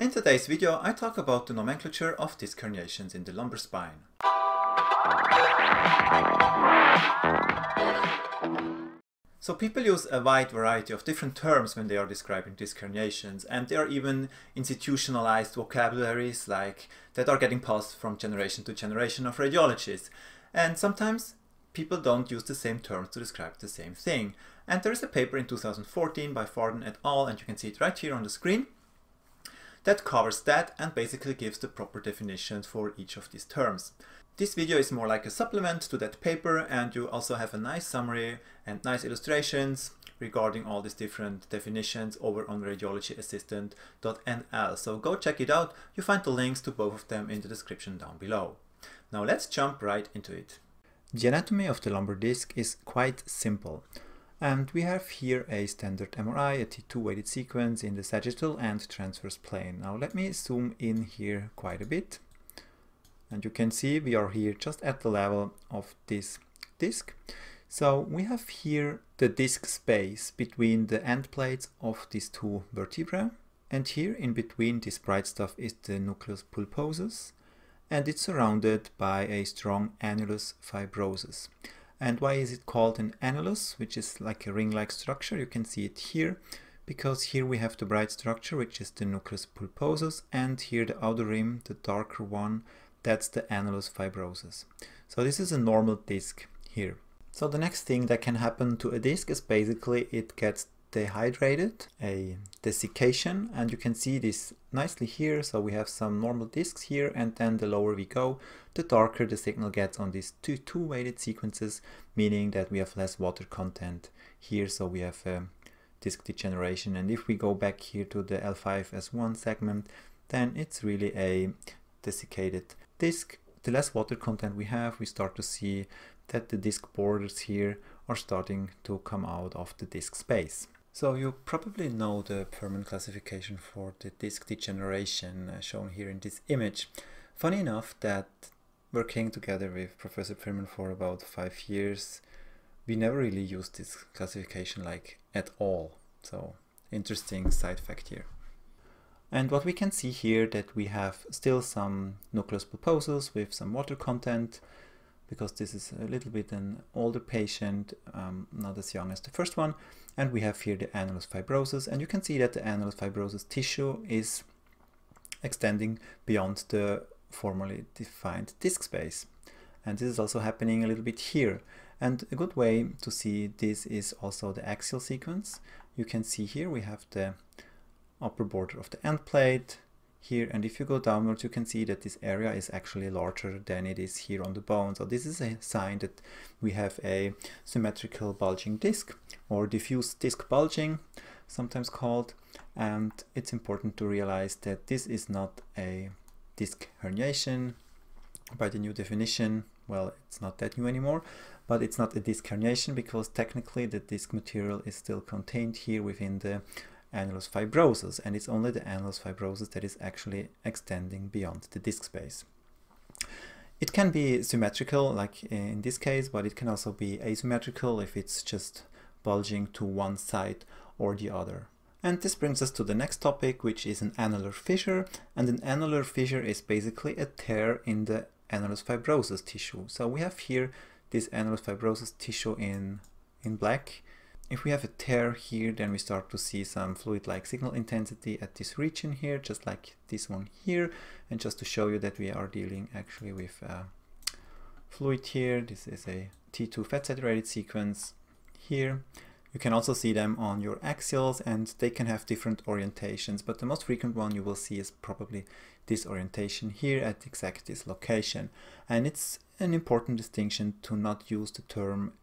In today's video, I talk about the nomenclature of disc herniations in the lumbar spine. So people use a wide variety of different terms when they are describing disc herniations and there are even institutionalized vocabularies like that are getting passed from generation to generation of radiologists. And sometimes people don't use the same terms to describe the same thing. And there is a paper in 2014 by Fardon et al. and you can see it right here on the screen that covers that and basically gives the proper definitions for each of these terms. This video is more like a supplement to that paper and you also have a nice summary and nice illustrations regarding all these different definitions over on radiologyassistant.nl. So go check it out. You find the links to both of them in the description down below. Now let's jump right into it. The anatomy of the lumbar disc is quite simple. And we have here a standard MRI, a T2 weighted sequence in the sagittal and transverse plane. Now let me zoom in here quite a bit and you can see we are here just at the level of this disc. So we have here the disc space between the end plates of these two vertebrae. And here in between this bright stuff is the nucleus pulposus and it's surrounded by a strong annulus fibrosus. And why is it called an annulus, which is like a ring-like structure? You can see it here because here we have the bright structure, which is the nucleus pulposus, and here the outer rim, the darker one, that's the annulus fibrosus. So this is a normal disc here. So the next thing that can happen to a disc is basically it gets dehydrated, a desiccation, and you can see this nicely here. So we have some normal discs here, and then the lower we go, the darker the signal gets on these two T2-weighted sequences, meaning that we have less water content here. So we have um, disc degeneration. And if we go back here to the L5S1 segment, then it's really a desiccated disc, the less water content we have, we start to see that the disc borders here are starting to come out of the disc space. So you probably know the Pfirrmann classification for the disc degeneration uh, shown here in this image. Funny enough that working together with Professor Pfirrmann for about five years, we never really used this classification like at all. So interesting side fact here. And what we can see here that we have still some nucleus pulposus with some water content because this is a little bit an older patient, um, not as young as the first one. And we have here the annulus fibrosis, and you can see that the annulus fibrosis tissue is extending beyond the formally defined disk space. And this is also happening a little bit here. And a good way to see this is also the axial sequence. You can see here we have the upper border of the end plate here and if you go downwards you can see that this area is actually larger than it is here on the bone. So this is a sign that we have a symmetrical bulging disc or diffuse disc bulging sometimes called. And it's important to realize that this is not a disc herniation by the new definition. Well it's not that new anymore but it's not a disc herniation because technically the disc material is still contained here within the annulus fibrosus and it's only the annulus fibrosus that is actually extending beyond the disc space. It can be symmetrical like in this case but it can also be asymmetrical if it's just bulging to one side or the other. And this brings us to the next topic which is an annular fissure and an annular fissure is basically a tear in the annulus fibrosus tissue. So we have here this annulus fibrosus tissue in, in black if we have a tear here, then we start to see some fluid-like signal intensity at this region here, just like this one here. And just to show you that we are dealing actually with uh, fluid here, this is a T2 fat saturated sequence here. You can also see them on your axials and they can have different orientations, but the most frequent one you will see is probably this orientation here at exact this location. And it's an important distinction to not use the term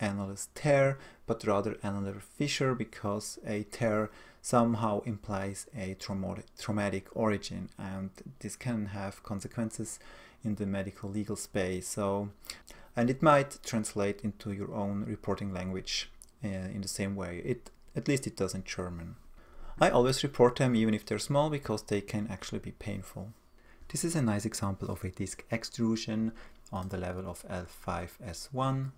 annulus tear, but rather annular fissure because a tear somehow implies a traumatic, traumatic origin and this can have consequences in the medical legal space. So, and it might translate into your own reporting language uh, in the same way. It At least it does in German. I always report them even if they're small because they can actually be painful. This is a nice example of a disc extrusion on the level of L5S1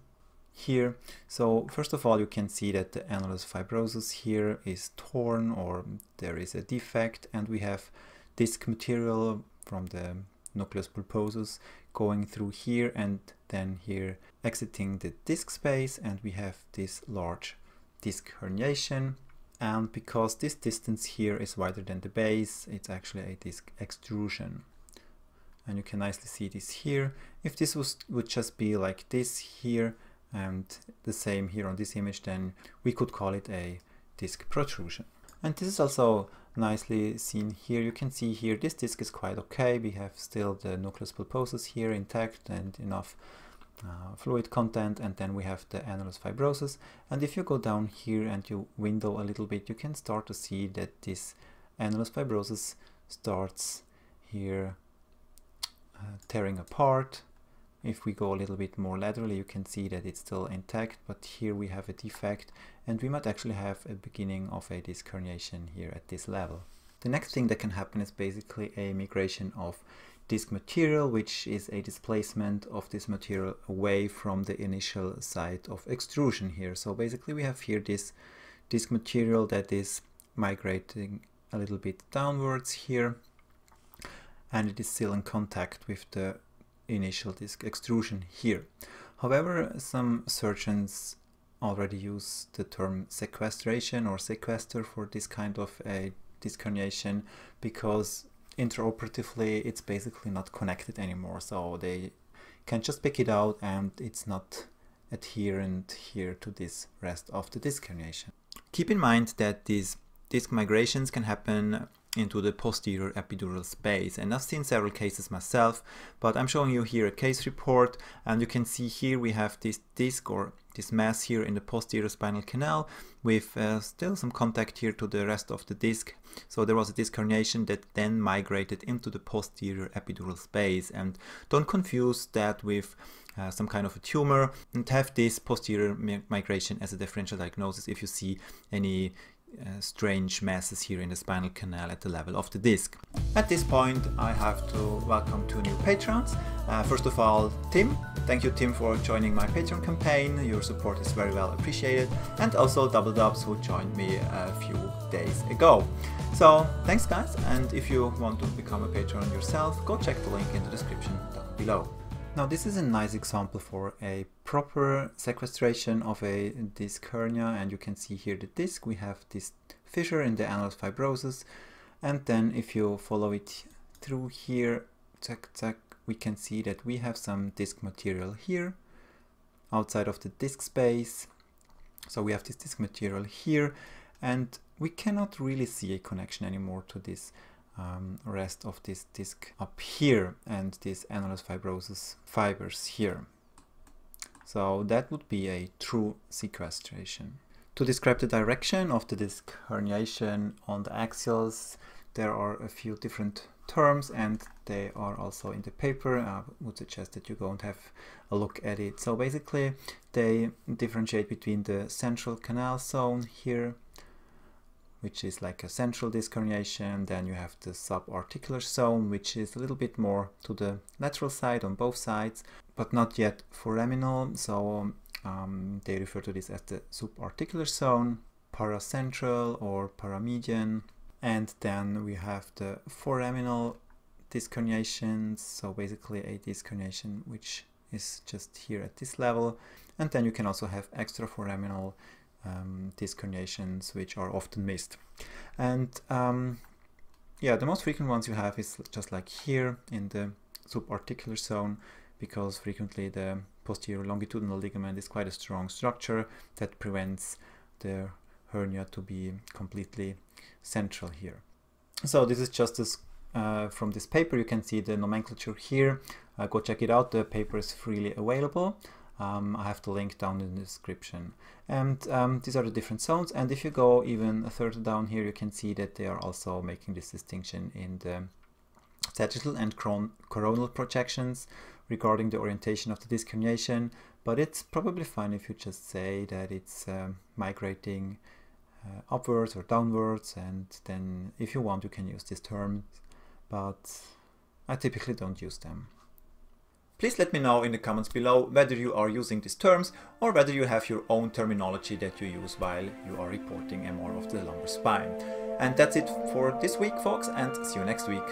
here. So first of all, you can see that the annulus fibrosus here is torn or there is a defect and we have disk material from the nucleus pulposus going through here and then here exiting the disk space and we have this large disk herniation. And because this distance here is wider than the base it's actually a disk extrusion. And you can nicely see this here. If this was would just be like this here and the same here on this image then we could call it a disk protrusion and this is also nicely seen here. You can see here this disc is quite okay. We have still the nucleus pulposus here intact and enough uh, fluid content and then we have the annulus fibrosus and if you go down here and you window a little bit you can start to see that this annulus fibrosus starts here uh, tearing apart if we go a little bit more laterally you can see that it's still intact but here we have a defect and we might actually have a beginning of a disc herniation here at this level. The next thing that can happen is basically a migration of disc material, which is a displacement of this material away from the initial site of extrusion here. So basically we have here this disc material that is migrating a little bit downwards here and it is still in contact with the initial disc extrusion here. However, some surgeons already use the term sequestration or sequester for this kind of a disc herniation because intraoperatively it's basically not connected anymore so they can just pick it out and it's not adherent here to this rest of the disc herniation. Keep in mind that these disc migrations can happen into the posterior epidural space. And I've seen several cases myself but I'm showing you here a case report and you can see here we have this disc or this mass here in the posterior spinal canal with uh, still some contact here to the rest of the disc. So there was a disc herniation that then migrated into the posterior epidural space. And don't confuse that with uh, some kind of a tumor. And have this posterior migration as a differential diagnosis if you see any uh, strange masses here in the spinal canal at the level of the disc. At this point I have to welcome two new patrons. Uh, first of all Tim, thank you Tim for joining my Patreon campaign, your support is very well appreciated and also Double Dubs who joined me a few days ago. So thanks guys and if you want to become a patron yourself go check the link in the description down below. Now this is a nice example for a proper sequestration of a disc hernia and you can see here the disc, we have this fissure in the annulus fibrosus and then if you follow it through here, check, check, we can see that we have some disc material here outside of the disc space. So we have this disc material here and we cannot really see a connection anymore to this um, rest of this disc up here and this annulus fibrosus fibers here. So that would be a true sequestration. To describe the direction of the disc herniation on the axials, there are a few different terms and they are also in the paper. I would suggest that you go and have a look at it. So basically they differentiate between the central canal zone here which is like a central disc herniation. Then you have the subarticular zone, which is a little bit more to the lateral side on both sides, but not yet foraminal. So um, they refer to this as the subarticular zone, paracentral or paramedian. And then we have the foraminal disc herniations. So basically a disc herniation which is just here at this level. And then you can also have extraforaminal um, disc herniations which are often missed. And um, yeah, the most frequent ones you have is just like here in the subarticular zone because frequently the posterior longitudinal ligament is quite a strong structure that prevents the hernia to be completely central here. So this is just as uh, from this paper, you can see the nomenclature here. Uh, go check it out, the paper is freely available. Um, I have the link down in the description. And um, these are the different zones. And if you go even a further down here, you can see that they are also making this distinction in the sagittal and coronal projections regarding the orientation of the disc herniation. But it's probably fine if you just say that it's um, migrating uh, upwards or downwards. And then if you want, you can use these terms. But I typically don't use them. Please let me know in the comments below whether you are using these terms or whether you have your own terminology that you use while you are reporting MR of the lumbar spine. And that's it for this week folks and see you next week.